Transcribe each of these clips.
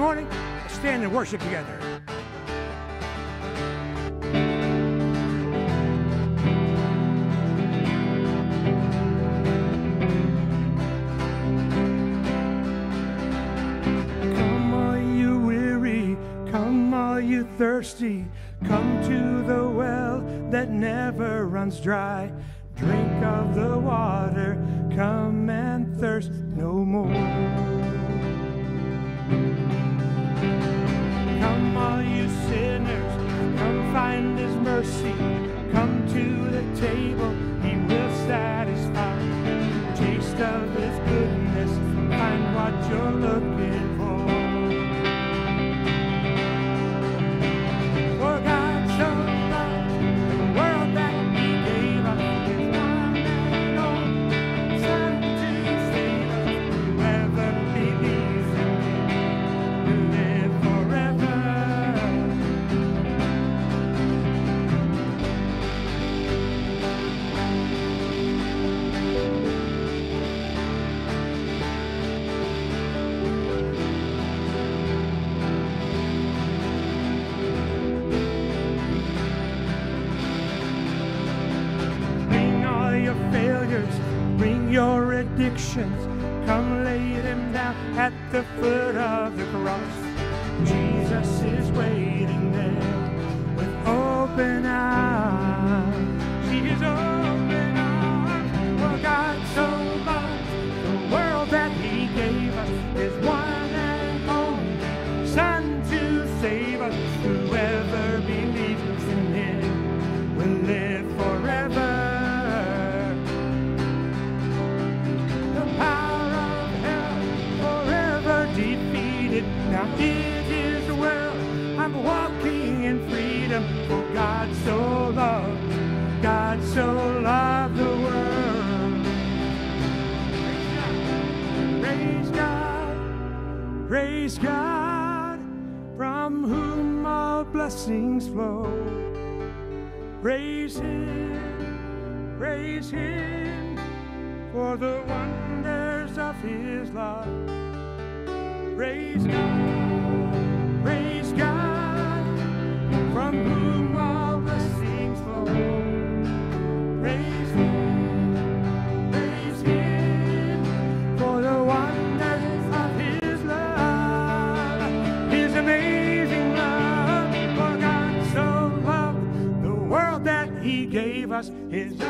Morning. Let's stand and worship together. Come, all you weary, come, all you thirsty, come to the well that never runs dry. Goodness, find what you're looking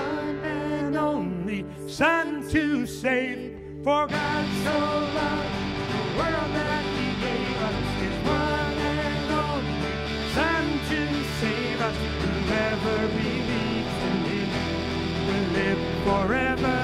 one and only Son to save. For God so loved the world that He gave us His one and only Son to save us. Whoever believes in Him will live forever.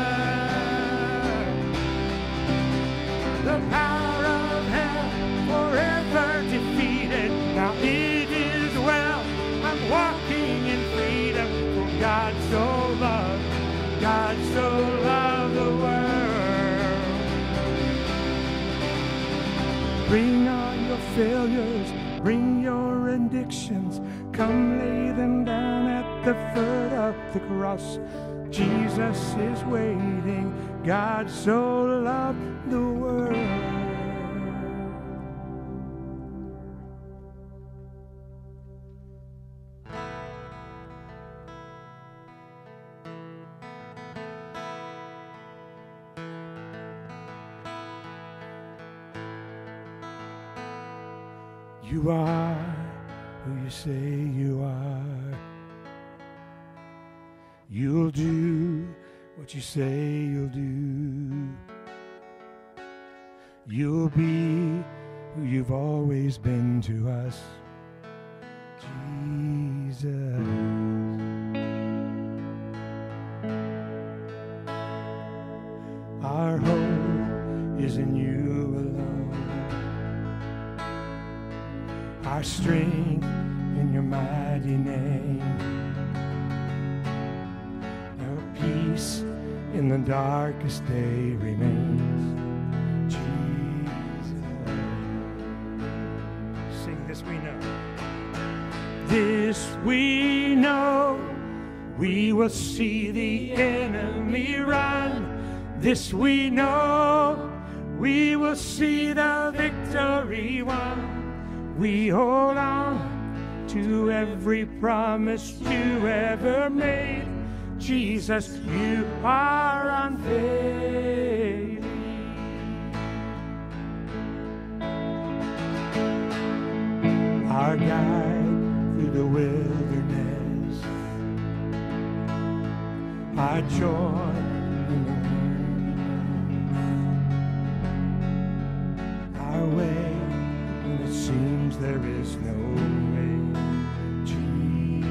Failures, bring your addictions. Come lay them down at the foot of the cross. Jesus is waiting. God so loved the world. You are who you say you are. You'll do what you say you'll do. You'll be who you've always been to us, Jesus. Our hope is in you alone. Our strength in your mighty name. Our peace in the darkest day remains. Jesus. Sing this we know. This we know. We will see the enemy run. This we know. we will see the victory won. We hold on to every promise you ever made. Jesus, you are unfailing. Our guide through the wilderness, our joy there is no way. Jesus.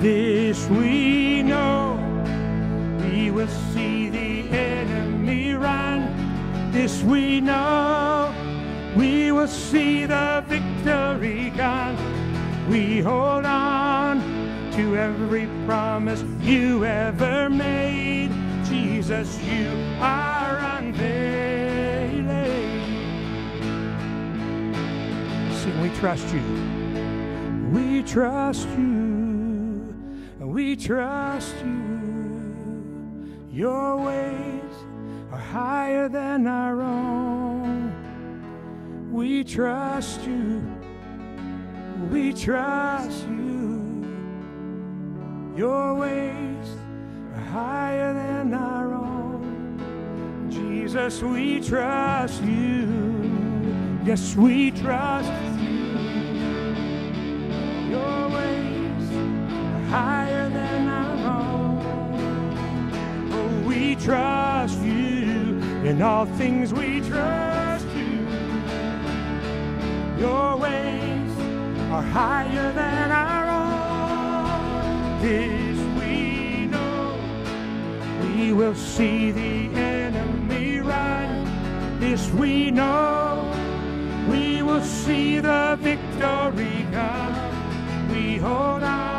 This we know, we will see the enemy run. This we know, we will see the victory gone. We hold on to every promise you ever made. Jesus, you are we trust you. We trust you. We trust you. Your ways are higher than our own. We trust you. We trust you. Your ways are higher than our own. Jesus, we trust you. Yes, we trust higher than our own. Oh, we trust you. In all things, we trust you. Your ways are higher than our own. This we know. We will see the enemy run. This we know. We will see the victory come. We hold on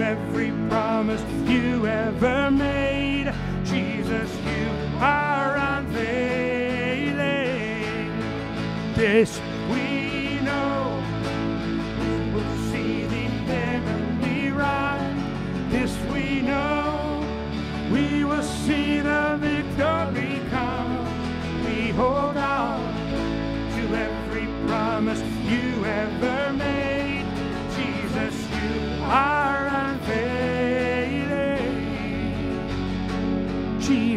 every promise you ever made. Jesus, you are unveiling. This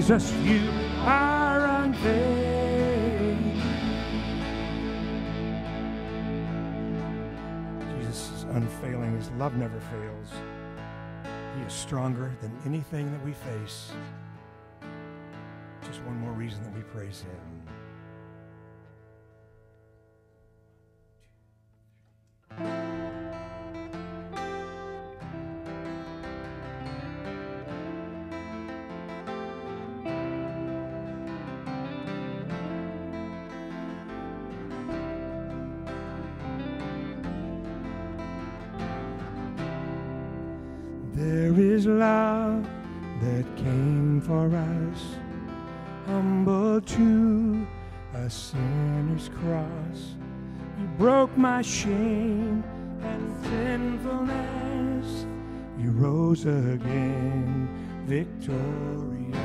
Jesus, you are unfailing. Jesus is unfailing. His love never fails. He is stronger than anything that we face. Just one more reason that we praise him. My shame and sinfulness. You rose again, victorious.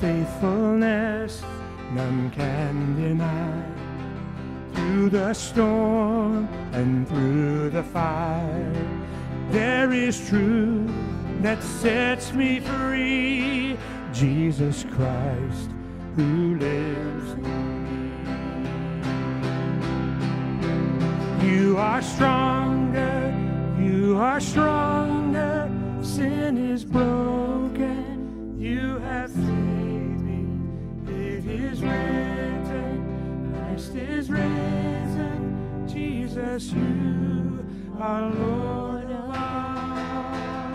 Faithfulness none can deny. Through the storm and through the fire, there is truth that sets me free. Jesus Christ, who lives in me. You are stronger, you are stronger. Sin is broken, you have saved me. It is written, Christ is risen. Jesus, you are Lord of all.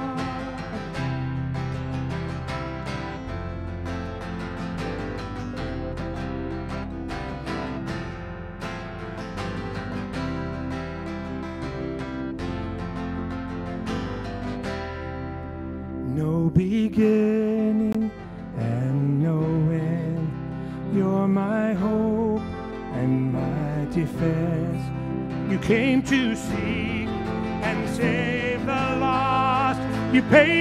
You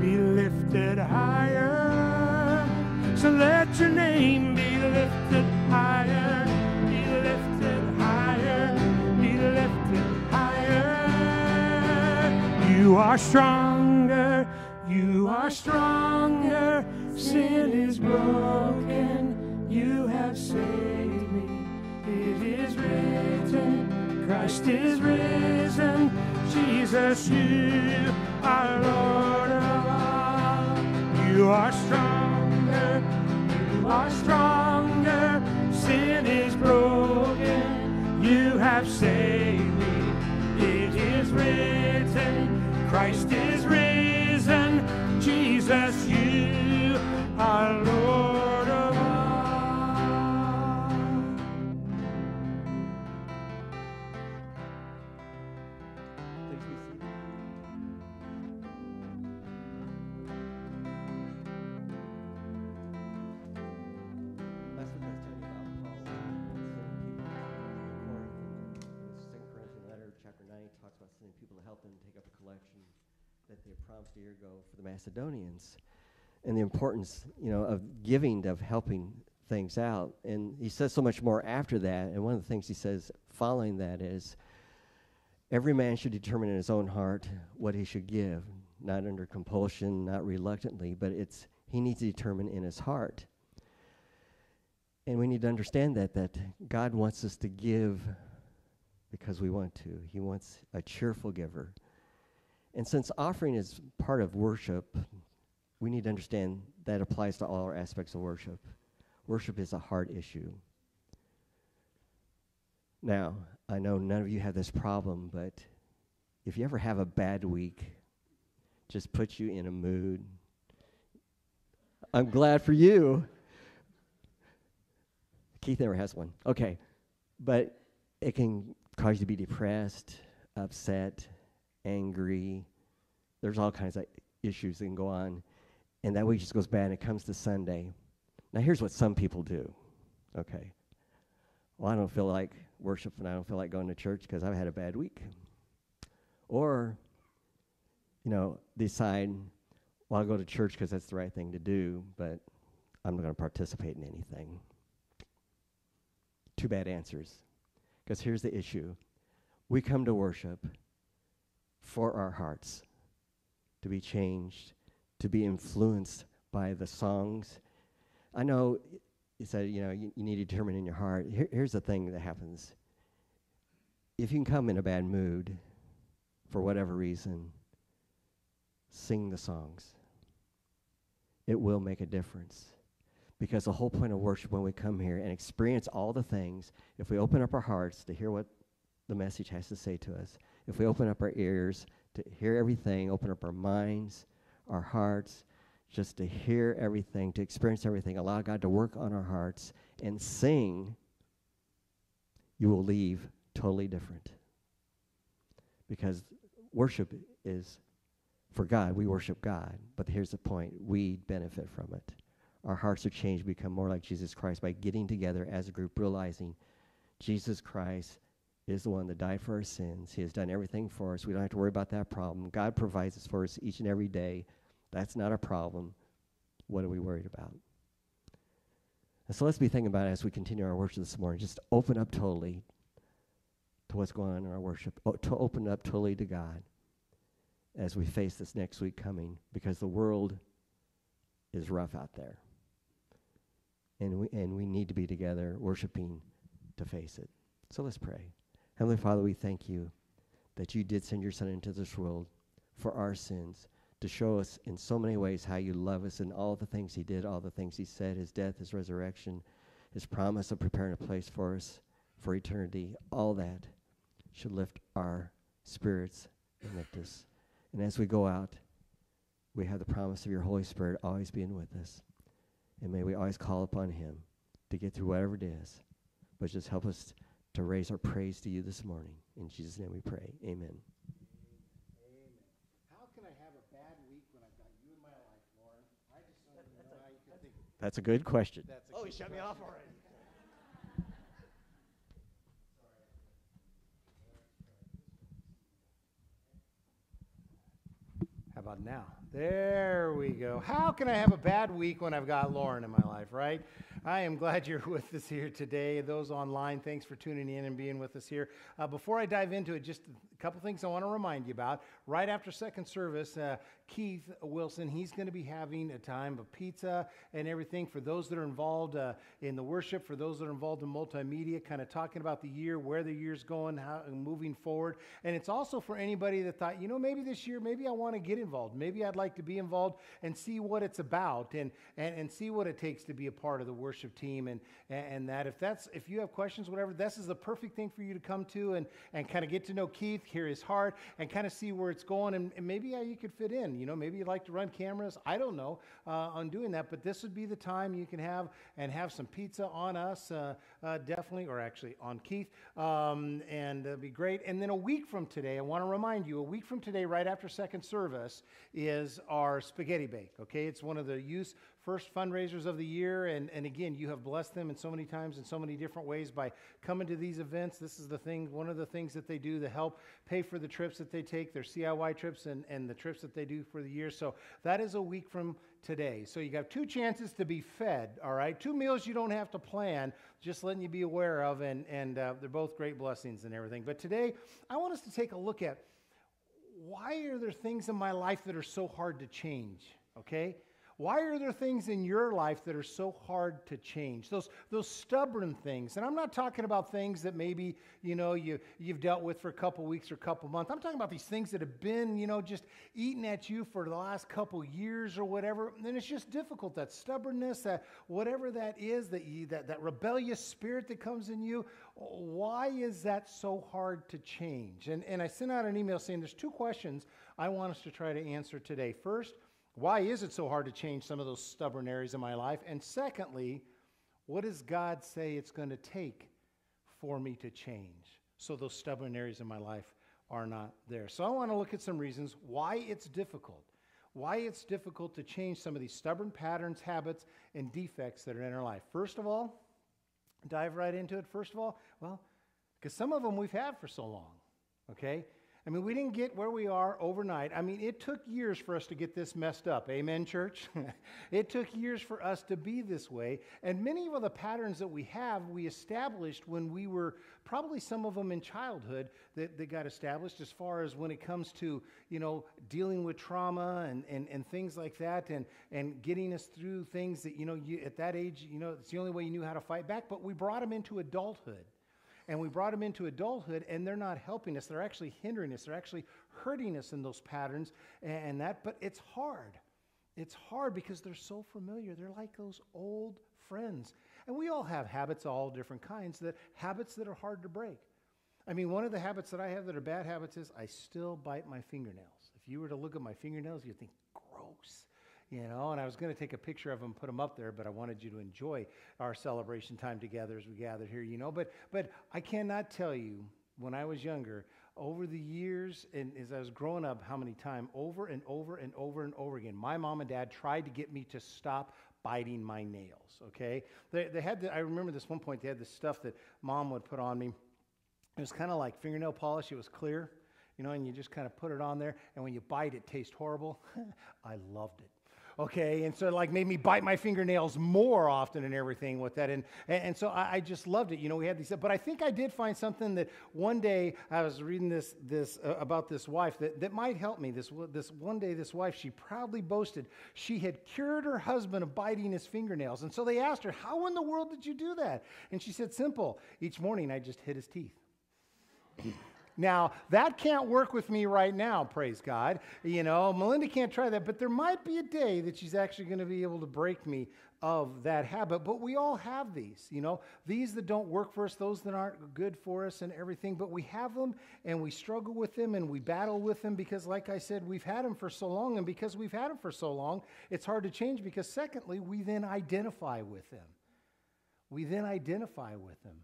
be lifted higher. So let your name be lifted higher, be lifted higher, be lifted higher. You are stronger, you are stronger. Sin is broken, you have saved me. It is written, Christ is risen. Jesus, you are Lord of all. You are stronger, you are stronger. Sin is broken, you have saved me. It is written, Christ is Macedonians. And the importance, you know, of giving, of helping things out. And he says so much more after that. And one of the things he says following that is, Every man should determine in his own heart what he should give, not under compulsion, not reluctantly, but it's he needs to determine in his heart. And we need to understand that that God wants us to give because we want to. He wants a cheerful giver. And since offering is part of worship, we need to understand that applies to all our aspects of worship. Worship is a heart issue. Now, I know none of you have this problem, but if you ever have a bad week, just puts you in a mood. I'm glad for you. Keith never has one. Okay. But it can cause you to be depressed, upset, angry. There's all kinds of issues that can go on. And that week just goes bad and it comes to Sunday. Now, here's what some people do. Okay. Well, I don't feel like worship and I don't feel like going to church because I've had a bad week. Or, you know, decide, well, I'll go to church because that's the right thing to do, but I'm not going to participate in anything. Two bad answers. Because here's the issue we come to worship for our hearts to be changed, to be influenced by the songs. I know you said, you know, you, you need to determine in your heart. Here, here's the thing that happens. If you can come in a bad mood for whatever reason, sing the songs. It will make a difference. Because the whole point of worship when we come here and experience all the things, if we open up our hearts to hear what the message has to say to us, if we open up our ears to hear everything, open up our minds, our hearts, just to hear everything, to experience everything, allow God to work on our hearts and sing, you will leave totally different. Because worship is for God, we worship God. But here's the point we benefit from it. Our hearts are changed, become more like Jesus Christ by getting together as a group, realizing Jesus Christ is the one that died for our sins. He has done everything for us. We don't have to worry about that problem. God provides us for us each and every day. That's not a problem. what are we worried about? And so let's be thinking about it as we continue our worship this morning. Just open up totally to what's going on in our worship, o- to open up totally to God as we face this next week coming because the world is rough out there. And we, and we need to be together worshiping to face it. So let's pray. Heavenly Father, we thank you that you did send your Son into this world for our sins to show us in so many ways how you love us and all the things he did, all the things he said, his death, his resurrection, his promise of preparing a place for us for eternity. All that should lift our spirits and lift us. And as we go out, we have the promise of your Holy Spirit always being with us. And may we always call upon him to get through whatever it is. But just help us to raise our praise to you this morning. In Jesus' name we pray. Amen. How can I have a bad week when I've got you in my life, Lauren? I just don't even know how you could think. That's a good question. That's a oh, good he shut me off already. How about now? There we go. How can I have a bad week when I've got Lauren in my life, right? I am glad you're with us here today. Those online, thanks for tuning in and being with us here. Uh, before I dive into it, just a couple things I want to remind you about. Right after second service, uh, Keith Wilson, he's going to be having a time of pizza and everything for those that are involved uh, in the worship, for those that are involved in multimedia, kind of talking about the year, where the year's going, how moving forward. And it's also for anybody that thought, you know, maybe this year, maybe I want to get involved. Maybe I'd like to be involved and see what it's about and, and, and see what it takes to be a part of the worship team. And, and that if that's, if you have questions, whatever, this is the perfect thing for you to come to and, and kind of get to know Keith, hear his heart, and kind of see where it's going. And, and maybe how you could fit in. You know, maybe you'd like to run cameras. I don't know uh, on doing that, but this would be the time you can have and have some pizza on us, uh, uh, definitely, or actually on Keith, um, and it'd be great. And then a week from today, I want to remind you, a week from today, right after second service, is our spaghetti bake. Okay, it's one of the youth first fundraisers of the year, and and again, you have blessed them in so many times in so many different ways by coming to these events. This is the thing, one of the things that they do to help pay for the trips that they take, their CIY trips, and and the trips that they do for the year. So that is a week from today. So you got two chances to be fed, all right? Two meals you don't have to plan, just letting you be aware of, and, and uh, they're both great blessings and everything. But today, I want us to take a look at why are there things in my life that are so hard to change, okay? Why are there things in your life that are so hard to change? Those, those stubborn things. And I'm not talking about things that maybe, you know, you, you've dealt with for a couple weeks or a couple months. I'm talking about these things that have been, you know, just eating at you for the last couple years or whatever. And it's just difficult. That stubbornness, that whatever that is, that, you, that, that rebellious spirit that comes in you, why is that so hard to change? And, and I sent out an email saying there's two questions I want us to try to answer today. First, why is it so hard to change some of those stubborn areas in my life? And secondly, what does God say it's going to take for me to change so those stubborn areas in my life are not there? So I want to look at some reasons why it's difficult. Why it's difficult to change some of these stubborn patterns, habits, and defects that are in our life. First of all, dive right into it. First of all, well, because some of them we've had for so long, okay? I mean, we didn't get where we are overnight. I mean, it took years for us to get this messed up. Amen, church? it took years for us to be this way. And many of the patterns that we have, we established when we were probably some of them in childhood that, that got established as far as when it comes to, you know, dealing with trauma and, and, and things like that and, and getting us through things that, you know, you, at that age, you know, it's the only way you knew how to fight back. But we brought them into adulthood and we brought them into adulthood and they're not helping us. They're actually hindering us. They're actually hurting us in those patterns and that but it's hard. It's hard because they're so familiar. They're like those old friends. And we all have habits all different kinds that habits that are hard to break. I mean one of the habits that i have that are bad habits is i still bite my fingernails. If you were to look at my fingernails you'd think gross you know, and I was going to take a picture of them, put them up there, but I wanted you to enjoy our celebration time together as we gathered here, you know. But, but I cannot tell you, when I was younger, over the years and as I was growing up, how many times over and over and over and over again, my mom and dad tried to get me to stop biting my nails, okay? They, they had, the, I remember this one point, they had this stuff that mom would put on me. It was kind of like fingernail polish, it was clear, you know, and you just kind of put it on there, and when you bite, it tastes horrible. I loved it. Okay? And so it like made me bite my fingernails more often and everything with that. And and, so I, I just loved it. You know we had these but i think i did find something that one day i was reading this this uh, about this wife that, that might help me. This this one day this wife she proudly boasted she had cured her husband of biting his fingernails. And so they asked her how in the world did you do that? And she said simple. Each morning i just hit his teeth now, that can't work with me right now, praise God. You know, Melinda can't try that, but there might be a day that she's actually going to be able to break me of that habit. But we all have these, you know, these that don't work for us, those that aren't good for us and everything, but we have them and we struggle with them and we battle with them because, like I said, we've had them for so long. And because we've had them for so long, it's hard to change because, secondly, we then identify with them. We then identify with them.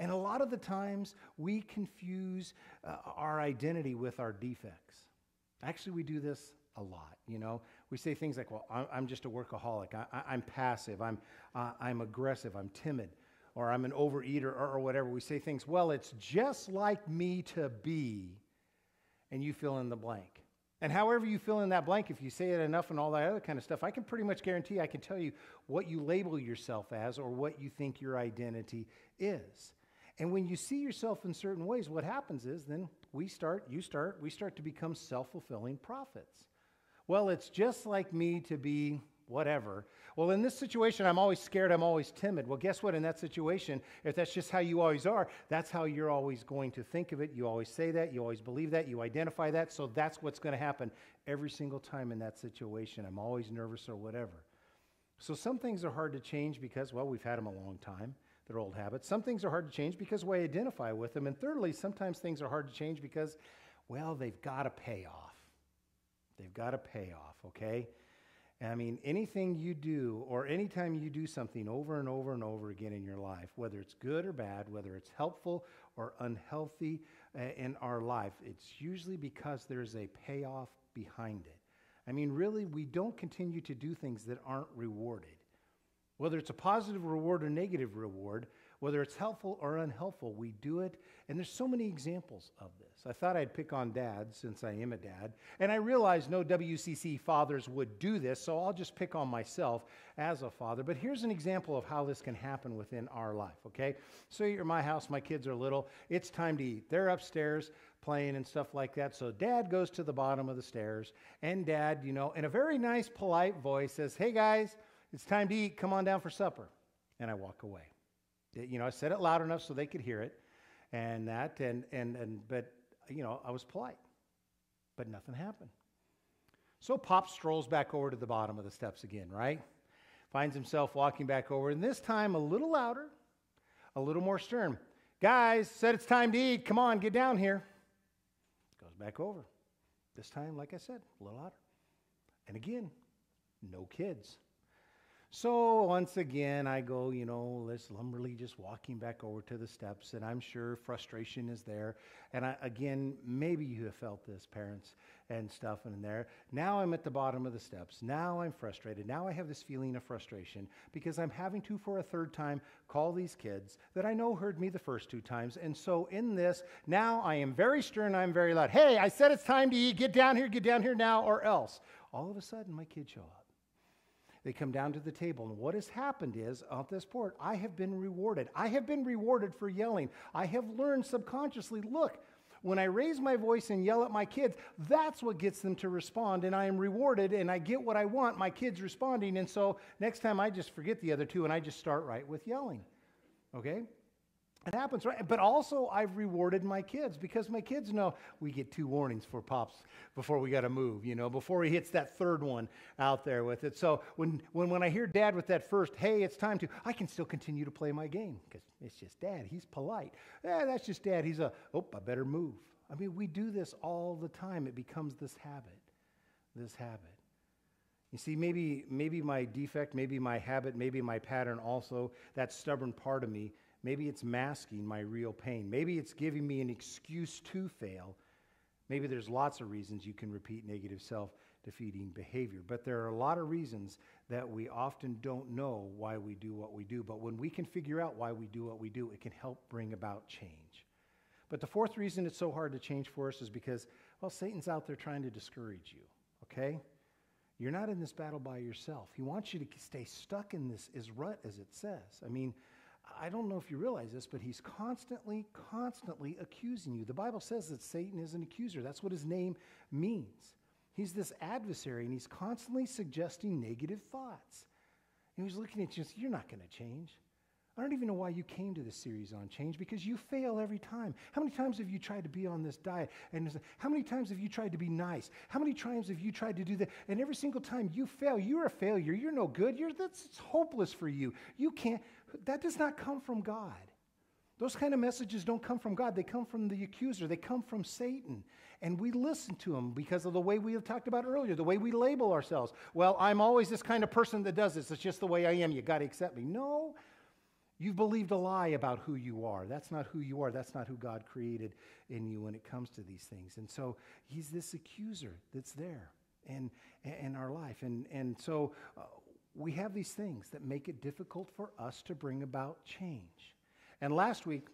And a lot of the times we confuse uh, our identity with our defects. Actually, we do this a lot. You know, we say things like, "Well, I'm, just a workaholic. I, am passive. I'm uh, I'm aggressive. I'm timid, or I'm an overeater, or, or whatever." We say things. Well, it's just like me to be, and you fill in the blank. And however you fill in that blank, if you say it enough and all that other kind of stuff, I can pretty much guarantee I can tell you what you label yourself as or what you think your identity is. And when you see yourself in certain ways, what happens is then we start, you start, we start to become self fulfilling prophets. Well, it's just like me to be whatever. Well, in this situation, I'm always scared, I'm always timid. Well, guess what? In that situation, if that's just how you always are, that's how you're always going to think of it. You always say that, you always believe that, you identify that. So that's what's going to happen every single time in that situation. I'm always nervous or whatever. So some things are hard to change because, well, we've had them a long time their old habits. Some things are hard to change because we identify with them. And thirdly, sometimes things are hard to change because, well, they've got to pay off. They've got to pay off, okay? I mean, anything you do, or anytime you do something over and over and over again in your life, whether it's good or bad, whether it's helpful or unhealthy uh, in our life, it's usually because there's a payoff behind it. I mean, really, we don't continue to do things that aren't rewarded. Whether it's a positive reward or negative reward, whether it's helpful or unhelpful, we do it. And there's so many examples of this. I thought I'd pick on dad since I am a dad. And I realized no WCC fathers would do this, so I'll just pick on myself as a father. But here's an example of how this can happen within our life, okay? So you're my house, my kids are little. It's time to eat. They're upstairs playing and stuff like that. So dad goes to the bottom of the stairs, and dad, you know, in a very nice, polite voice says, Hey guys, it's time to eat. Come on down for supper. And I walk away. You know, I said it loud enough so they could hear it and that. And, and, and, but, you know, I was polite. But nothing happened. So Pop strolls back over to the bottom of the steps again, right? Finds himself walking back over, and this time a little louder, a little more stern. Guys, said it's time to eat. Come on, get down here. Goes back over. This time, like I said, a little louder. And again, no kids. So once again, I go, you know, this lumberly just walking back over to the steps, and I'm sure frustration is there. And I, again, maybe you have felt this, parents and stuff in there. Now I'm at the bottom of the steps. Now I'm frustrated. Now I have this feeling of frustration because I'm having to, for a third time, call these kids that I know heard me the first two times. And so in this, now I am very stern. I'm very loud. Hey, I said it's time to eat. Get down here. Get down here now, or else. All of a sudden, my kids show up. They come down to the table, and what has happened is, at this point, I have been rewarded. I have been rewarded for yelling. I have learned subconsciously look, when I raise my voice and yell at my kids, that's what gets them to respond, and I am rewarded and I get what I want, my kids responding. And so next time I just forget the other two and I just start right with yelling. Okay? It happens, right? But also, I've rewarded my kids because my kids know we get two warnings for pops before we got to move, you know, before he hits that third one out there with it. So when, when, when I hear dad with that first, hey, it's time to, I can still continue to play my game because it's just dad. He's polite. Eh, that's just dad. He's a, oh, I better move. I mean, we do this all the time. It becomes this habit, this habit. You see, maybe, maybe my defect, maybe my habit, maybe my pattern also, that stubborn part of me Maybe it's masking my real pain. Maybe it's giving me an excuse to fail. Maybe there's lots of reasons you can repeat negative self defeating behavior. But there are a lot of reasons that we often don't know why we do what we do. But when we can figure out why we do what we do, it can help bring about change. But the fourth reason it's so hard to change for us is because, well, Satan's out there trying to discourage you, okay? You're not in this battle by yourself. He wants you to stay stuck in this is rut, as it says. I mean, I don't know if you realize this, but he's constantly, constantly accusing you. The Bible says that Satan is an accuser. That's what his name means. He's this adversary, and he's constantly suggesting negative thoughts. And he's looking at you and saying, You're not going to change. I don't even know why you came to this series on change because you fail every time. How many times have you tried to be on this diet? And how many times have you tried to be nice? How many times have you tried to do that? And every single time you fail, you're a failure. You're no good. You're, that's it's hopeless for you. You can't, that does not come from God. Those kind of messages don't come from God. They come from the accuser. They come from Satan. And we listen to them because of the way we have talked about earlier, the way we label ourselves. Well, I'm always this kind of person that does this. It's just the way I am. You got to accept me. No, You've believed a lie about who you are. That's not who you are. That's not who God created in you when it comes to these things. And so he's this accuser that's there in, in our life. And, and so uh, we have these things that make it difficult for us to bring about change. And last week,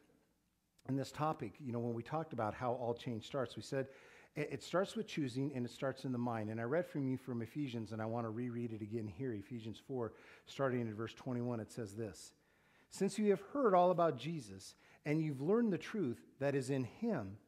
in this topic, you know, when we talked about how all change starts, we said it starts with choosing and it starts in the mind. And I read from you from Ephesians, and I want to reread it again here Ephesians 4, starting in verse 21. It says this. Since you have heard all about Jesus and you've learned the truth that is in him,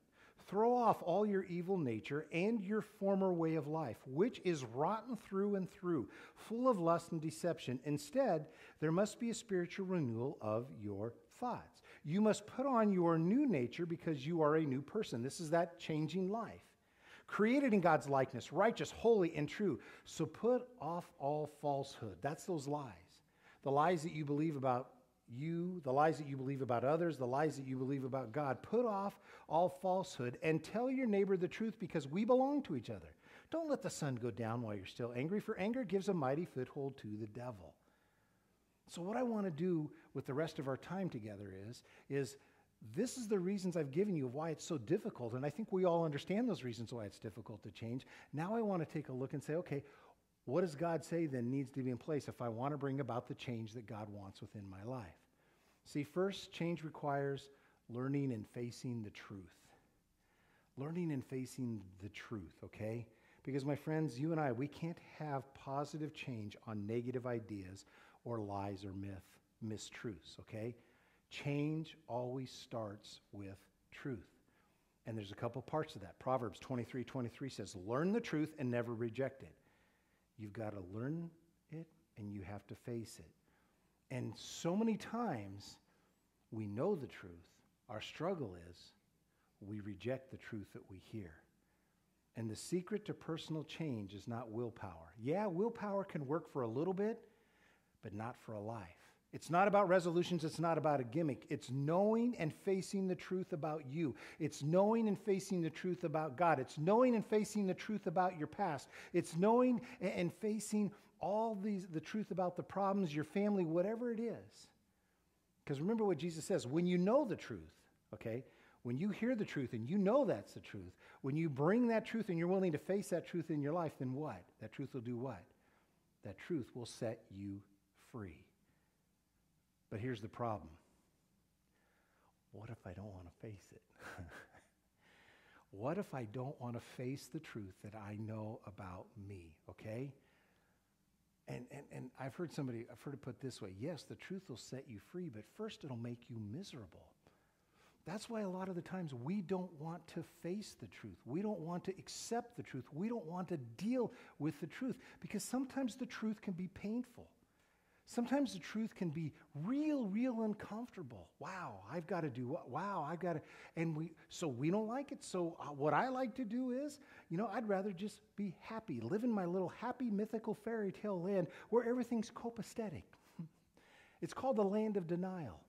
throw off all your evil nature and your former way of life, which is rotten through and through, full of lust and deception. Instead, there must be a spiritual renewal of your thoughts. You must put on your new nature because you are a new person. This is that changing life. Created in God's likeness, righteous, holy, and true. So put off all falsehood. That's those lies. The lies that you believe about you, the lies that you believe about others, the lies that you believe about God. Put off all falsehood and tell your neighbor the truth because we belong to each other. Don't let the sun go down while you're still angry, for anger gives a mighty foothold to the devil. So, what I want to do with the rest of our time together is, is this is the reasons I've given you of why it's so difficult. And I think we all understand those reasons why it's difficult to change. Now I want to take a look and say, okay, what does God say then needs to be in place if I want to bring about the change that God wants within my life? See, first, change requires learning and facing the truth. Learning and facing the truth, okay? Because, my friends, you and I, we can't have positive change on negative ideas or lies or myth, mistruths, okay? Change always starts with truth. And there's a couple parts of that. Proverbs 23 23 says, Learn the truth and never reject it. You've got to learn it and you have to face it. And so many times we know the truth. Our struggle is we reject the truth that we hear. And the secret to personal change is not willpower. Yeah, willpower can work for a little bit, but not for a life. It's not about resolutions, it's not about a gimmick. It's knowing and facing the truth about you. It's knowing and facing the truth about God. It's knowing and facing the truth about your past. It's knowing and facing all these the truth about the problems, your family, whatever it is. Because remember what Jesus says when you know the truth, okay? When you hear the truth and you know that's the truth, when you bring that truth and you're willing to face that truth in your life, then what? That truth will do what? That truth will set you free. But here's the problem what if I don't want to face it? what if I don't want to face the truth that I know about me, okay? And, and, and I've heard somebody, I've heard it put this way yes, the truth will set you free, but first it'll make you miserable. That's why a lot of the times we don't want to face the truth. We don't want to accept the truth. We don't want to deal with the truth because sometimes the truth can be painful. Sometimes the truth can be real, real uncomfortable. Wow, I've got to do what? Wow, I've got to. And we, so we don't like it. So uh, what I like to do is, you know, I'd rather just be happy, live in my little happy mythical fairy tale land where everything's copacetic. it's called the land of denial.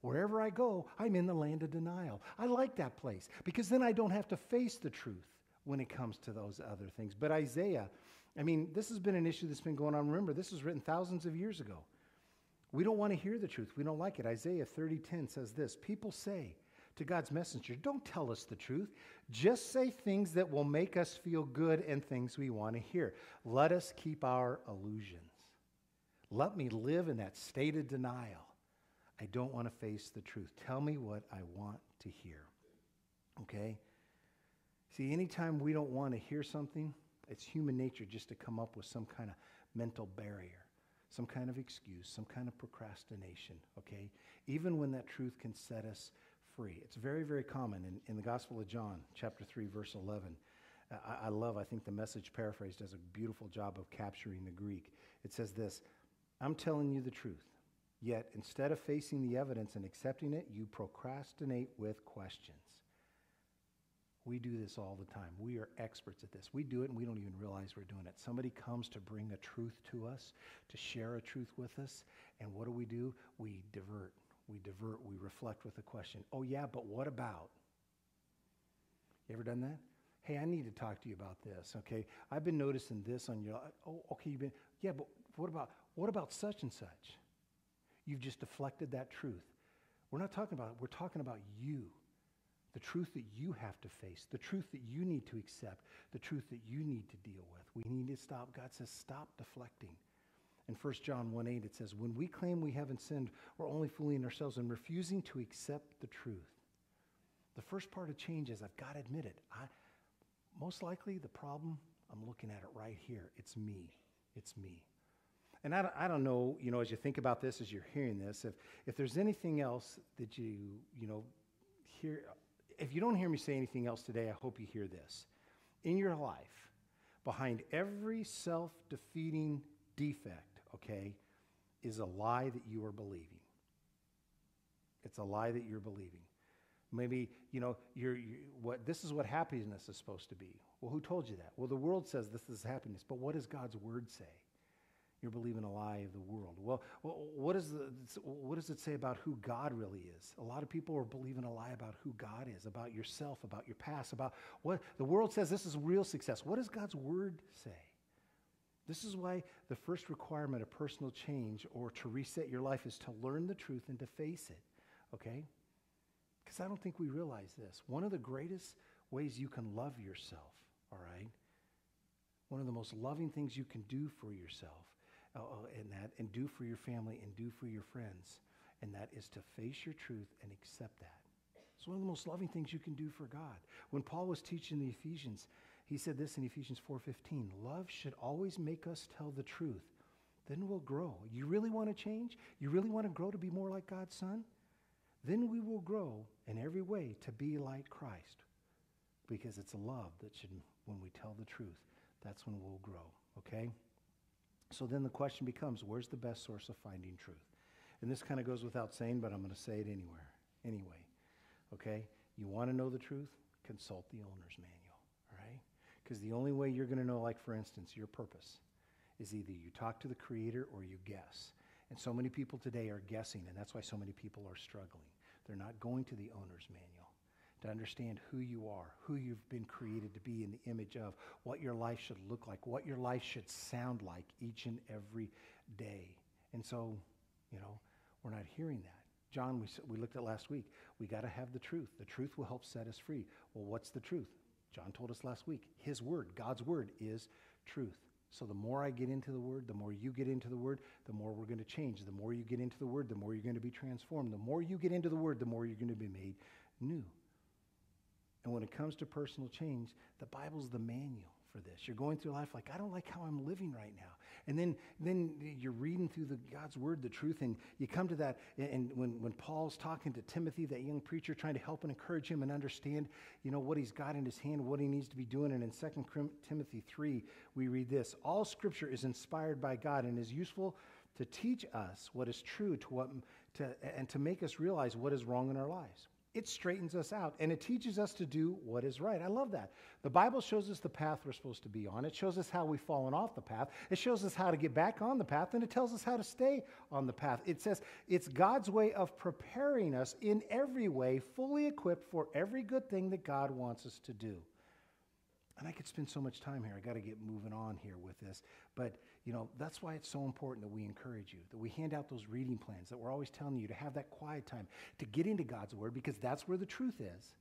Wherever I go, I'm in the land of denial. I like that place because then I don't have to face the truth when it comes to those other things. But Isaiah, I mean, this has been an issue that's been going on. Remember, this was written thousands of years ago. We don't want to hear the truth. We don't like it. Isaiah 30:10 says this, people say to God's messenger, "Don't tell us the truth. Just say things that will make us feel good and things we want to hear. Let us keep our illusions. Let me live in that state of denial. I don't want to face the truth. Tell me what I want to hear." Okay? See, anytime we don't want to hear something, It's human nature just to come up with some kind of mental barrier, some kind of excuse, some kind of procrastination, okay? Even when that truth can set us free. It's very, very common in, in the Gospel of John, chapter 3, verse 11. Uh, I, I love, I think the message paraphrase does a beautiful job of capturing the Greek. It says this I'm telling you the truth. Yet instead of facing the evidence and accepting it, you procrastinate with questions. We do this all the time. We are experts at this. We do it and we don't even realize we're doing it. Somebody comes to bring a truth to us, to share a truth with us, and what do we do? We divert. We divert. We reflect with a question. Oh, yeah, but what about? You ever done that? Hey, I need to talk to you about this, okay? I've been noticing this on your Oh, okay, you've been Yeah, but what about what about such and such? You've just deflected that truth. We're not talking about it. We're talking about you. The truth that you have to face, the truth that you need to accept, the truth that you need to deal with. We need to stop. God says, stop deflecting. In 1 John 1 8, it says, When we claim we haven't sinned, we're only fooling ourselves and refusing to accept the truth. The first part of change is I've got to admit it. I, most likely, the problem, I'm looking at it right here. It's me. It's me. And I don't, I don't know, you know, as you think about this, as you're hearing this, if, if there's anything else that you, you know, hear, if you don't hear me say anything else today, I hope you hear this. In your life, behind every self defeating defect, okay, is a lie that you are believing. It's a lie that you're believing. Maybe, you know, you're, you, what, this is what happiness is supposed to be. Well, who told you that? Well, the world says this is happiness, but what does God's word say? You're believing a lie of the world. Well, what, is the, what does it say about who God really is? A lot of people are believing a lie about who God is, about yourself, about your past, about what the world says this is real success. What does God's word say? This is why the first requirement of personal change or to reset your life is to learn the truth and to face it, okay? Because I don't think we realize this. One of the greatest ways you can love yourself, all right? One of the most loving things you can do for yourself uh, and that, and do for your family and do for your friends. And that is to face your truth and accept that. It's one of the most loving things you can do for God. When Paul was teaching the Ephesians, he said this in Ephesians 4:15, love should always make us tell the truth. Then we'll grow. You really want to change? You really want to grow to be more like God's son? Then we will grow in every way to be like Christ. Because it's love that should when we tell the truth, that's when we'll grow, okay? So then the question becomes where's the best source of finding truth? And this kind of goes without saying, but I'm going to say it anywhere. Anyway, okay? You want to know the truth? Consult the owner's manual, all right? Because the only way you're going to know, like for instance, your purpose is either you talk to the Creator or you guess. And so many people today are guessing, and that's why so many people are struggling. They're not going to the owner's manual to understand who you are, who you've been created to be in the image of, what your life should look like, what your life should sound like each and every day. And so, you know, we're not hearing that. John, we, we looked at last week. We got to have the truth. The truth will help set us free. Well, what's the truth? John told us last week. His word, God's word, is truth. So the more I get into the word, the more you get into the word, the more we're going to change. The more you get into the word, the more you're going to be transformed. The more you get into the word, the more you're going to be made new. And when it comes to personal change, the Bible's the manual for this. You're going through life like, I don't like how I'm living right now. And then, then you're reading through the, God's word, the truth, and you come to that. And when, when Paul's talking to Timothy, that young preacher, trying to help and encourage him and understand, you know, what he's got in his hand, what he needs to be doing. And in 2 Timothy 3, we read this All scripture is inspired by God and is useful to teach us what is true to what, to, and to make us realize what is wrong in our lives it straightens us out and it teaches us to do what is right. I love that. The Bible shows us the path we're supposed to be on. It shows us how we've fallen off the path. It shows us how to get back on the path and it tells us how to stay on the path. It says it's God's way of preparing us in every way, fully equipped for every good thing that God wants us to do. And I could spend so much time here. I got to get moving on here with this. But, you know, that's why it's so important that we encourage you, that we hand out those reading plans, that we're always telling you to have that quiet time, to get into God's Word, because that's where the truth is.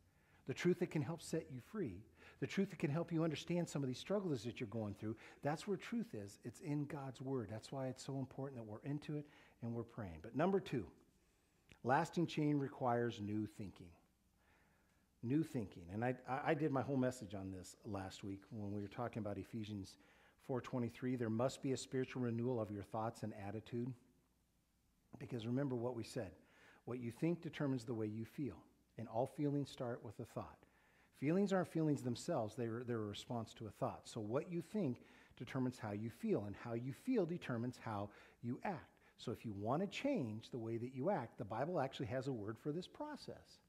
The truth that can help set you free, the truth that can help you understand some of these struggles that you're going through. That's where truth is. It's in God's Word. That's why it's so important that we're into it and we're praying. But number two, lasting change requires new thinking. New thinking. And I, I- did my whole message on this last week when we were talking about Ephesians 4:23. There must be a spiritual renewal of your thoughts and attitude. Because remember what we said. What you think determines the way you feel. And all feelings start with a thought. Feelings aren't feelings themselves, they're, they're a response to a thought. So what you think determines how you feel, and how you feel determines how you act. So if you want to change the way that you act, the Bible actually has a word for this process.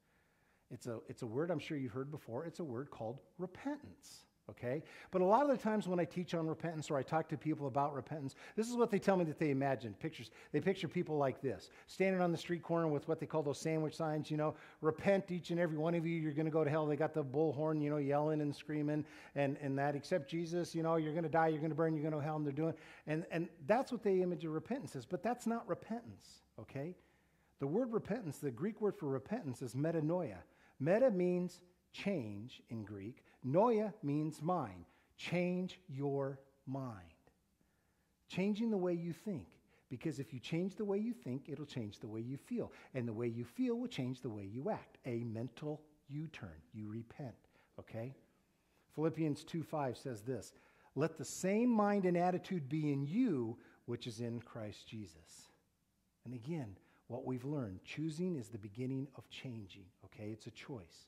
It's a, it's a word I'm sure you've heard before. It's a word called repentance. Okay? But a lot of the times when I teach on repentance or I talk to people about repentance, this is what they tell me that they imagine. Pictures. They picture people like this, standing on the street corner with what they call those sandwich signs, you know, repent each and every one of you, you're going to go to hell. They got the bullhorn, you know, yelling and screaming and, and that, except Jesus, you know, you're going to die, you're going to burn, you're going to hell, and they're doing. And, and that's what they image of repentance is. But that's not repentance, okay? The word repentance, the Greek word for repentance is metanoia. Meta means change in Greek. Noia means mind. Change your mind. Changing the way you think. Because if you change the way you think, it'll change the way you feel. And the way you feel will change the way you act. A mental U turn. You repent. Okay? Philippians 2 5 says this Let the same mind and attitude be in you, which is in Christ Jesus. And again, what we've learned choosing is the beginning of changing. Okay? It's a choice.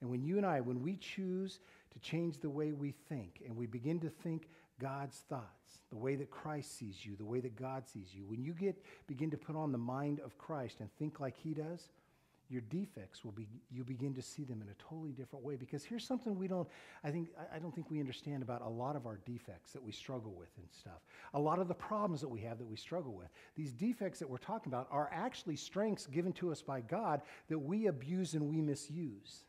And when you and I, when we choose to change the way we think and we begin to think God's thoughts, the way that Christ sees you, the way that God sees you, when you get begin to put on the mind of Christ and think like he does, your defects will be you begin to see them in a totally different way because here's something we don't i think i don't think we understand about a lot of our defects that we struggle with and stuff a lot of the problems that we have that we struggle with these defects that we're talking about are actually strengths given to us by god that we abuse and we misuse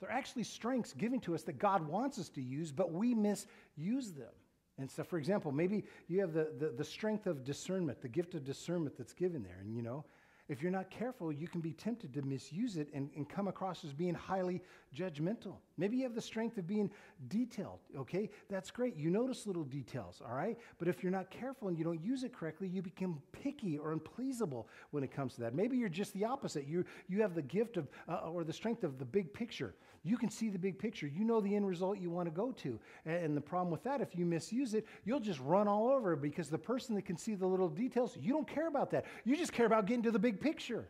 they're actually strengths given to us that God wants us to use, but we misuse them. And so, for example, maybe you have the, the, the, strength of discernment, the gift of discernment that's given there. And, you know, if you're not careful, you can be tempted to misuse it and, and come across as being highly judgmental. Maybe you have the strength of being detailed, okay? That's great. You notice little details, all right? But if you're not careful and you don't use it correctly, you become picky or unpleasable when it comes to that. Maybe you're just the opposite. You, you have the gift of, uh, or the strength of the big picture. You can see the big picture. You know the end result you want to go to. And, and the problem with that, if you misuse it, you'll just run all over because the person that can see the little details, you don't care about that. You just care about getting to the big picture.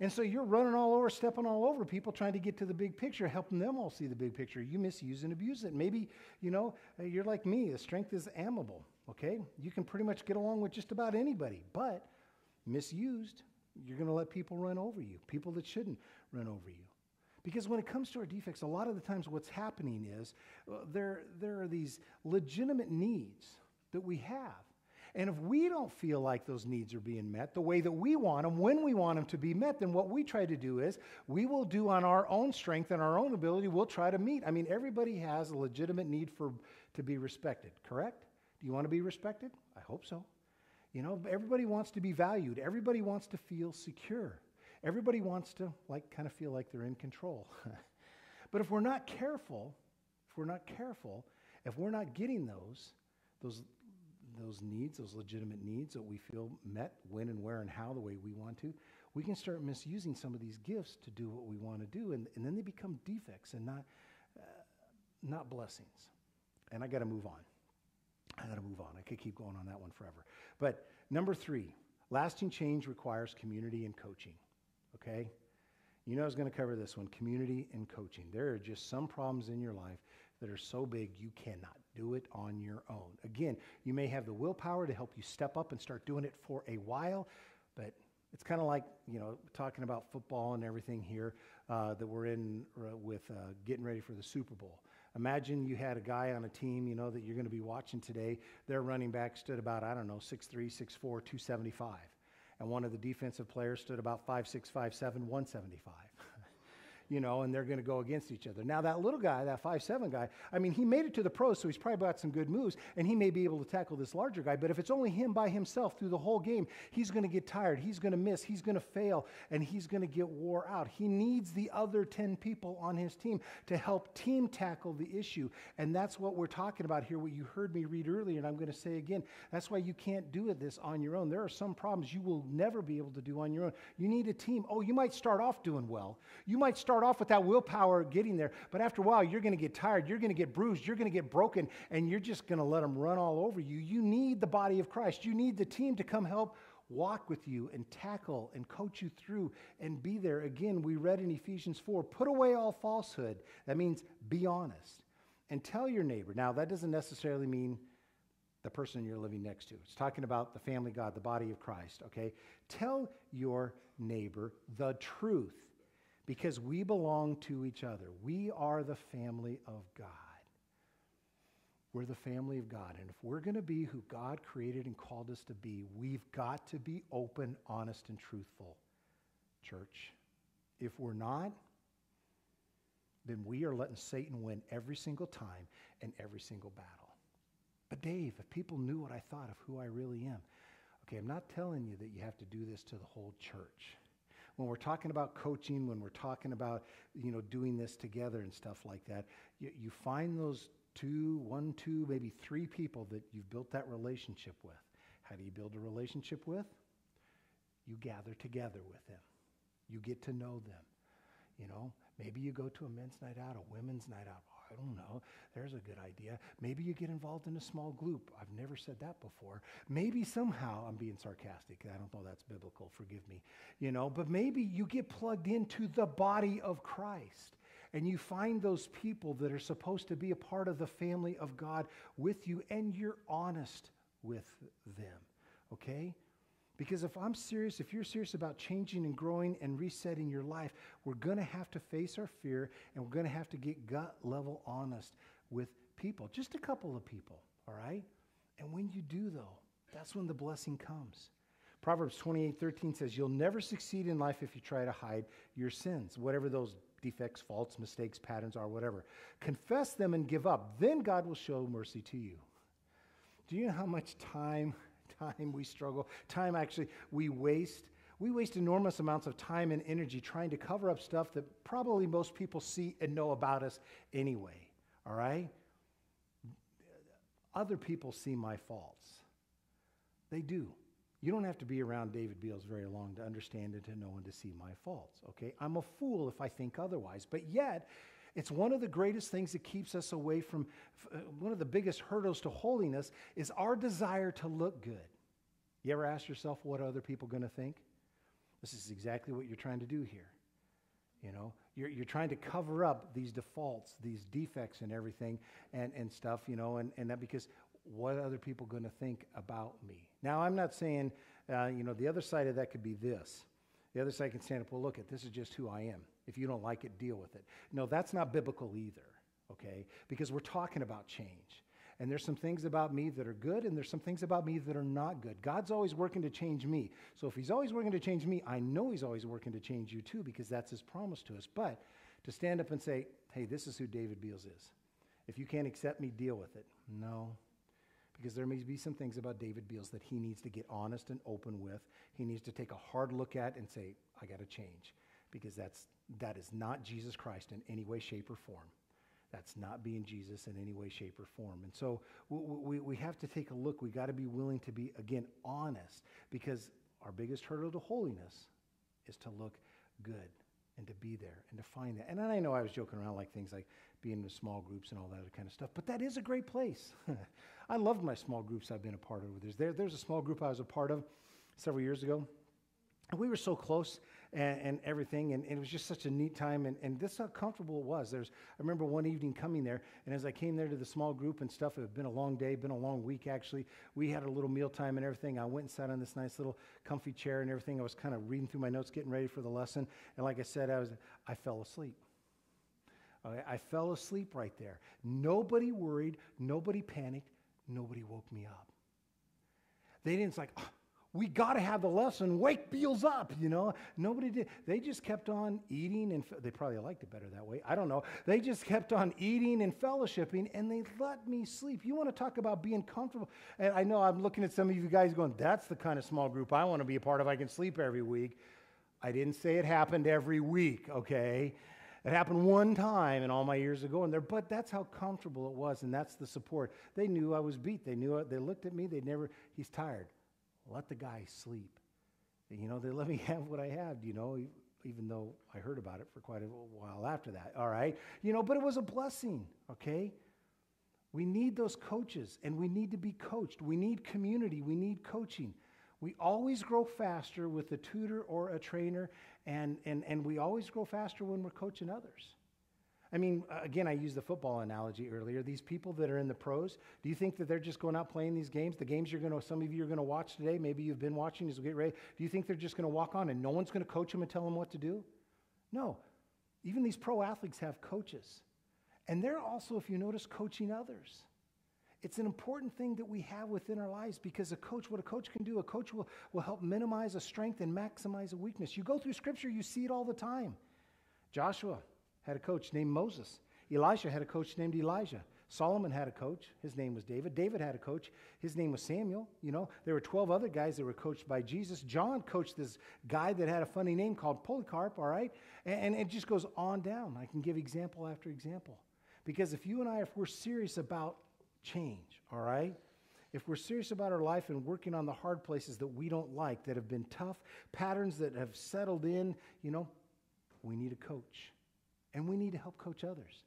And so you're running all over, stepping all over people, trying to get to the big picture, helping them all see the big picture. You misuse and abuse it. Maybe, you know, uh, you're like me. The strength is amiable, okay? You can pretty much get along with just about anybody, but misused, you're going to let people run over you, people that shouldn't run over you. Because when it comes to our defects, a lot of the times what's happening is uh, there, there are these legitimate needs that we have. And if we don't feel like those needs are being met the way that we want them, when we want them to be met, then what we try to do is we will do on our own strength and our own ability, we'll try to meet. I mean, everybody has a legitimate need for to be respected, correct? Do you want to be respected? I hope so. You know, everybody wants to be valued. Everybody wants to feel secure. Everybody wants to like kind of feel like they're in control. but if we're not careful, if we're not careful, if we're not getting those, those those needs, those legitimate needs that we feel met when and where and how the way we want to, we can start misusing some of these gifts to do what we want to do, and, and then they become defects and not, uh, not blessings. And I got to move on. I got to move on. I could keep going on that one forever. But number three, lasting change requires community and coaching. Okay? You know I was going to cover this one community and coaching. There are just some problems in your life that are so big you cannot do it on your own. Again, you may have the willpower to help you step up and start doing it for a while, but it's kind of like, you know, talking about football and everything here uh, that we're in uh, with uh, getting ready for the Super Bowl. Imagine you had a guy on a team, you know, that you're going to be watching today. Their running back stood about, I don't know, 6'3, 6'4, 275. And one of the defensive players stood about 5'6, 5'7, 175 you know, and they're going to go against each other. Now, that little guy, that five-seven guy, I mean, he made it to the pros, so he's probably got some good moves, and he may be able to tackle this larger guy. But if it's only him by himself through the whole game, he's going to get tired, he's going to miss, he's going to fail, and he's going to get wore out. He needs the other 10 people on his team to help team tackle the issue. And that's what we're talking about here, what you heard me read earlier, and I'm going to say again. That's why you can't do this on your own. There are some problems you will never be able to do on your own. You need a team. Oh, you might start off doing well. You might start start off with that willpower getting there, but after a while, you're going to get tired, you're going to get bruised, you're going to get broken, and you're just going to let them run all over you. You need the body of Christ. You need the team to come help walk with you and tackle and coach you through and be there. Again, we read in Ephesians 4 put away all falsehood. That means be honest and tell your neighbor. Now, that doesn't necessarily mean the person you're living next to. It's talking about the family God, the body of Christ, okay? Tell your neighbor the truth because we belong to each other. We are the family of God. We're the family of God. And if we're going to be who God created and called us to be, we've got to be open, honest, and truthful, church. If we're not, then we are letting Satan win every single time and every single battle. But, Dave, if people knew what I thought of who I really am, okay, I'm not telling you that you have to do this to the whole church. When we're talking about coaching, when we're talking about, you know, doing this together and stuff like that, you, you find those two, one, two, maybe three people that you've built that relationship with. How do you build a relationship with? You gather together with them. You get to know them. You know, maybe you go to a men's night out, a women's night out. I don't know. There's a good idea. Maybe you get involved in a small group. I've never said that before. Maybe somehow, I'm being sarcastic. I don't know that's biblical. Forgive me. You know, but maybe you get plugged into the body of Christ and you find those people that are supposed to be a part of the family of God with you, and you're honest with them, okay? Because if I'm serious, if you're serious about changing and growing and resetting your life, we're going to have to face our fear and we're going to have to get gut level honest with people, just a couple of people, all right? And when you do, though, that's when the blessing comes. Proverbs 28 13 says, You'll never succeed in life if you try to hide your sins, whatever those defects, faults, mistakes, patterns are, whatever. Confess them and give up. Then God will show mercy to you. Do you know how much time, time we struggle? Time actually we waste. We waste enormous amounts of time and energy trying to cover up stuff that probably most people see and know about us anyway. All right? Other people see my faults. They do. You don't have to be around David Beals very long to understand and to know and to see my faults, okay? I'm a fool if I think otherwise. But yet, it's one of the greatest things that keeps us away from, uh, one of the biggest hurdles to holiness is our desire to look good. You ever ask yourself what other people going to think? This is exactly what you're trying to do here. You know, you're, you're trying to cover up these defaults, these defects and everything and, and stuff, you know, and, and that because what other people going to think about me? Now, I'm not saying, uh, you know, the other side of that could be this. The other side can stand up, well, look, at this is just who I am. If you don't like it, deal with it. No, that's not biblical either, okay? Because we're talking about change. And there's some things about me that are good, and there's some things about me that are not good. God's always working to change me. So if He's always working to change me, I know He's always working to change you too, because that's His promise to us. But to stand up and say, hey, this is who David Beals is. If you can't accept me, deal with it. No, because there may be some things about David Beals that he needs to get honest and open with. He needs to take a hard look at and say, I got to change because that's, that is not Jesus Christ in any way, shape, or form. That's not being Jesus in any way, shape, or form. And so we, we, we have to take a look. We got to be willing to be, again, honest because our biggest hurdle to holiness is to look good and to be there and to find that. And I know I was joking around like things like being in small groups and all that kind of stuff, but that is a great place. I loved my small groups I've been a part of. There's, there, there's a small group I was a part of several years ago. And we were so close and, and everything, and, and, it was just such a neat time. And, and this how comfortable it was. There's, I remember one evening coming there, and as I came there to the small group and stuff, it had been a long day, been a long week actually. We had a little meal time and everything. I went and sat on this nice little comfy chair and everything. I was kind of reading through my notes, getting ready for the lesson. And like I said, I was, I fell asleep. I fell asleep right there. Nobody worried, nobody panicked, nobody woke me up. They didn't like, oh, we got to have the lesson. Wake Beals up, you know. Nobody did. They just kept on eating, and they probably liked it better that way. I don't know. They just kept on eating and fellowshipping, and they let me sleep. You want to talk about being comfortable? And I know I'm looking at some of you guys going, "That's the kind of small group I want to be a part of. I can sleep every week." I didn't say it happened every week, okay? It happened one time in all my years ago, and there, but that's how comfortable it was, and that's the support. They knew I was beat. They knew it. They looked at me. They never. He's tired. Let the guy sleep. You know, they let me have what I had. You know, even though I heard about it for quite a while after that. All right. You know, but it was a blessing, okay? We need those coaches and we need to be coached. We need community. We need coaching. We always grow faster with a tutor or a trainer, and, and, and we always grow faster when we're coaching others. I mean, again, I used the football analogy earlier. These people that are in the pros, do you think that they're just going out playing these games? The games you're going to, some of you are going to watch today, maybe you've been watching as we get ready. Do you think they're just going to walk on and no one's going to coach them and tell them what to do? No. Even these pro athletes have coaches. And they're also, if you notice, coaching others. It's an important thing that we have within our lives because a coach, what a coach can do, a coach will, will help minimize a strength and maximize a weakness. You go through scripture, you see it all the time. Joshua had a coach named Moses. Elisha had a coach named Elijah. Solomon had a coach. His name was David. David had a coach. His name was Samuel. You know, there were 12 other guys that were coached by Jesus. John coached this guy that had a funny name called Polycarp, all right? And, and it just goes on down. I can give example after example. Because if you and I, if we're serious about change, all right? If we're serious about our life and working on the hard places that we don't like, that have been tough, patterns that have settled in, you know, we need a coach. And we need to help coach others.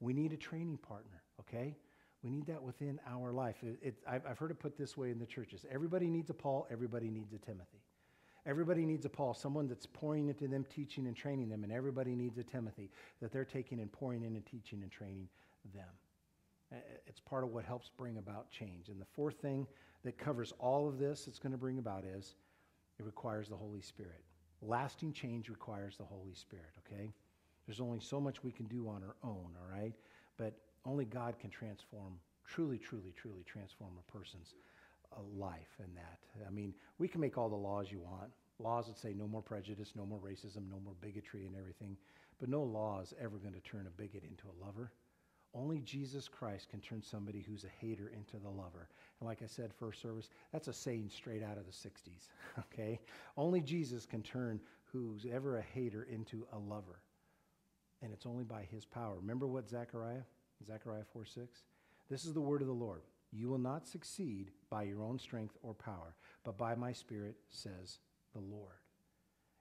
We need a training partner, okay? We need that within our life. It, it, I've, I've heard it put this way in the churches everybody needs a Paul, everybody needs a Timothy. Everybody needs a Paul, someone that's pouring into them, teaching and training them, and everybody needs a Timothy that they're taking and pouring in and teaching and training them. It's part of what helps bring about change. And the fourth thing that covers all of this it's going to bring about is it requires the Holy Spirit. Lasting change requires the Holy Spirit, okay? There's only so much we can do on our own, all right? But only God can transform, truly, truly, truly transform a person's uh, life in that. I mean, we can make all the laws you want. Laws that say no more prejudice, no more racism, no more bigotry and everything. But no law is ever going to turn a bigot into a lover. Only Jesus Christ can turn somebody who's a hater into the lover. And like I said, first service, that's a saying straight out of the 60s, okay? Only Jesus can turn who's ever a hater into a lover. And it's only by his power. Remember what Zechariah, Zechariah 4 6? This is the word of the Lord. You will not succeed by your own strength or power, but by my spirit, says the Lord.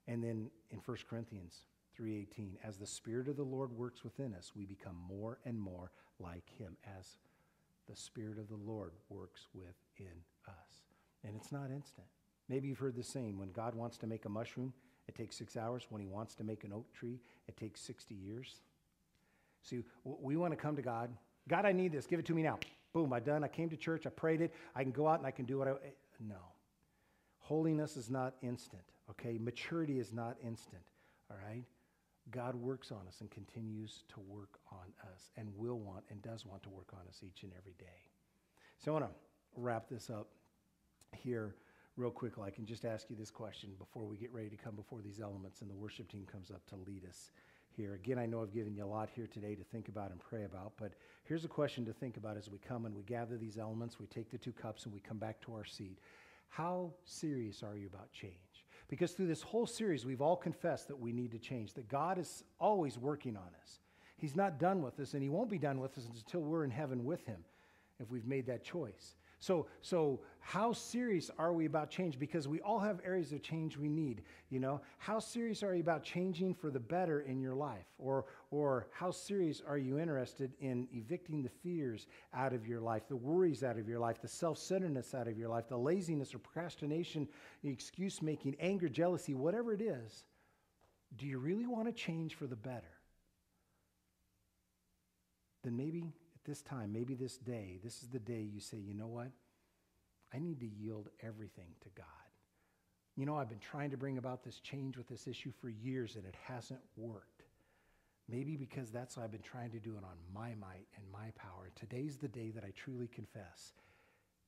And then in 1 Corinthians 3:18 as the spirit of the Lord works within us we become more and more like him as the spirit of the Lord works within us and it's not instant maybe you've heard the saying when God wants to make a mushroom it takes 6 hours when he wants to make an oak tree. It takes 60 years. See we want to come to God. God I need this. Give it to me now. Boom I done. I came to church. I prayed it. I can go out and I can do what I eh, no. Holiness is not instant okay? Maturity is not instant all right? God works on us and continues to work on us and will want and does want to work on us each and every day. So I want to wrap this up here real quickly. I can just ask you this question before we get ready to come before these elements and the worship team comes up to lead us here. Again, I know I've given you a lot here today to think about and pray about, but here's a question to think about as we come and we gather these elements, we take the two cups and we come back to our seat. How serious are you about change? Because through this whole series, we've all confessed that we need to change, that God is always working on us. He's not done with us, and He won't be done with us until we're in heaven with Him if we've made that choice. So, so how serious are we about change? Because we all have areas of change we need. You know, how serious are you about changing for the better in your life, or or how serious are you interested in evicting the fears out of your life, the worries out of your life, the self-centeredness out of your life, the laziness or procrastination, excuse making, anger, jealousy, whatever it is? Do you really want to change for the better? Then maybe this time, maybe this day, this is the day you say, you know what? I need to yield everything to God. You know, I've been trying to bring about this change with this issue for years and it hasn't worked. Maybe because that's why I've been trying to do it on my might and my power. Today's the day that I truly confess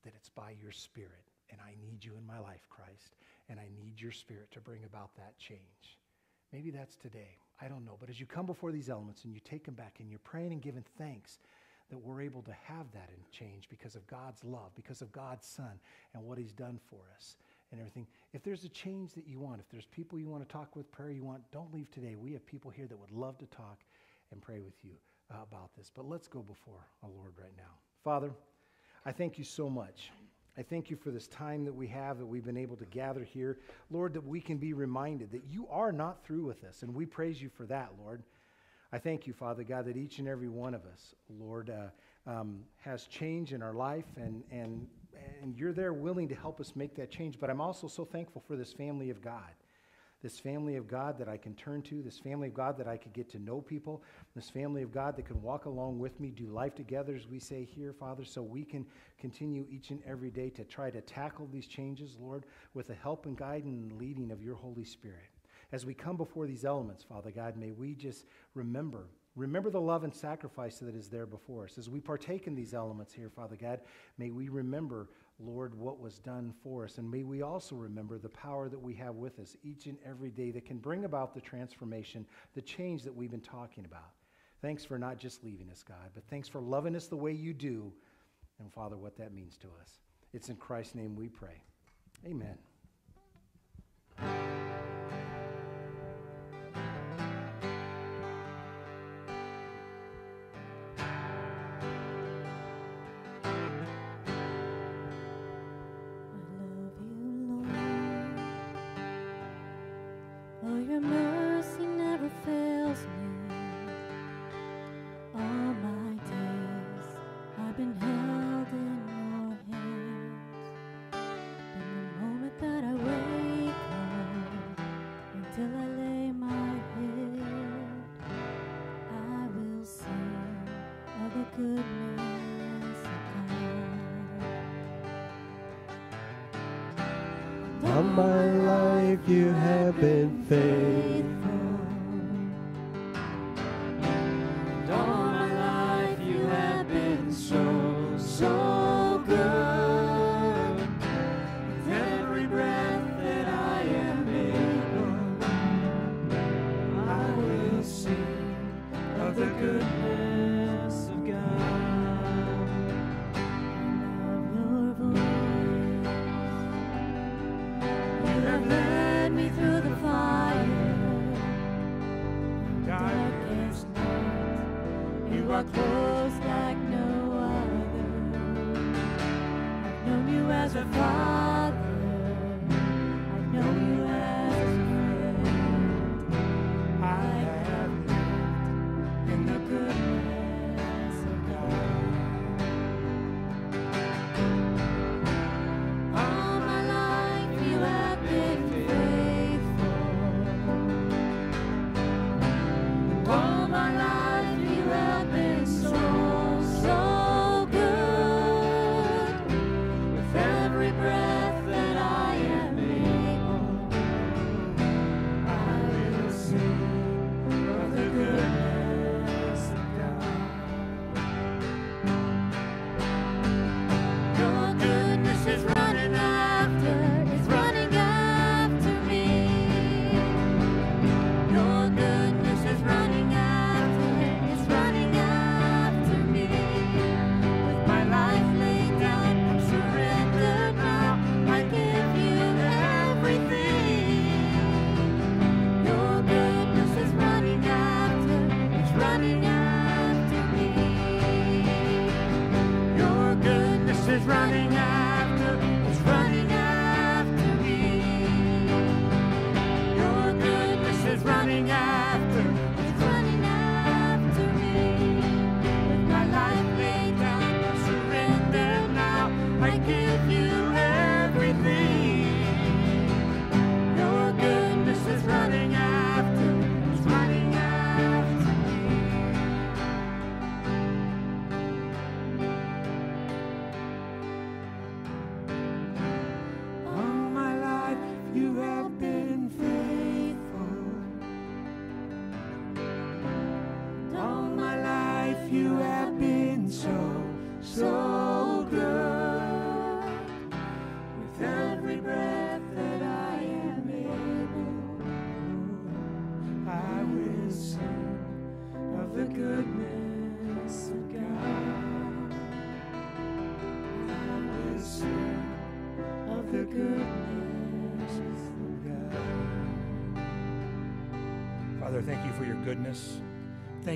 that it's by your Spirit. And I need you in my life, Christ. And I need your Spirit to bring about that change. Maybe that's today. I don't know. But as you come before these elements and you take them back and you're praying and giving thanks, that we're able to have that in change because of God's love, because of God's Son and what He's done for us and everything. If there's a change that you want, if there's people you want to talk with, prayer you want, don't leave today. We have people here that would love to talk and pray with you uh, about this. But let's go before our Lord right now. Father, I thank you so much I thank you for this time that we have, that we've been able to gather here. Lord, that we can be reminded that you are not through with us, and we praise you for that, Lord. I thank you, Father God, that each and every one of us, Lord, uh, um, has change in our life, and, and, and you're there willing to help us make that change. But I'm also so thankful for this family of God this family of God that I can turn to, this family of God that I could get to know people, this family of God that can walk along with me, do life together, as we say here, Father, so we can continue each and every day to try to tackle these changes, Lord, with the help and guidance and leading of your Holy Spirit. As we come before these elements, Father God, may we just remember Remember the love and sacrifice that is there before us. As we partake in these elements here, Father God, may we remember Lord, what was done for us. And may we also remember the power that we have with us each and every day that can bring about the transformation, the change that we've been talking about. Thanks for not just leaving us, God, but thanks for loving us the way you do. And Father, what that means to us. It's in Christ's name we pray. Amen.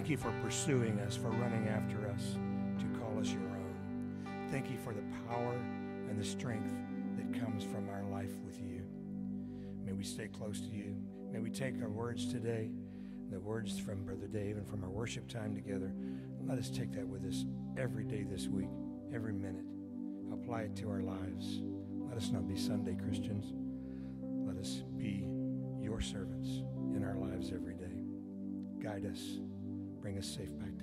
Thank you for pursuing us, for running after us to call us your own. Thank you for the power and the strength that comes from our life with you. May we stay close to you. May we take our words today, the words from Brother Dave and from our worship time together. Let us take that with us every day this week, every minute. Apply it to our lives. Let us not be Sunday Christians. Let us be your servants in our lives every day. Guide us. Bring us safe back.